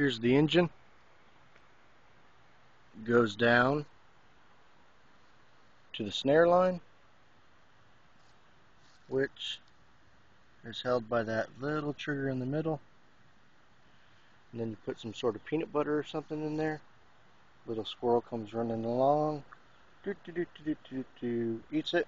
Here's the engine. Goes down to the snare line, which is held by that little trigger in the middle. And then you put some sort of peanut butter or something in there. Little squirrel comes running along. Do, do, do, eats it.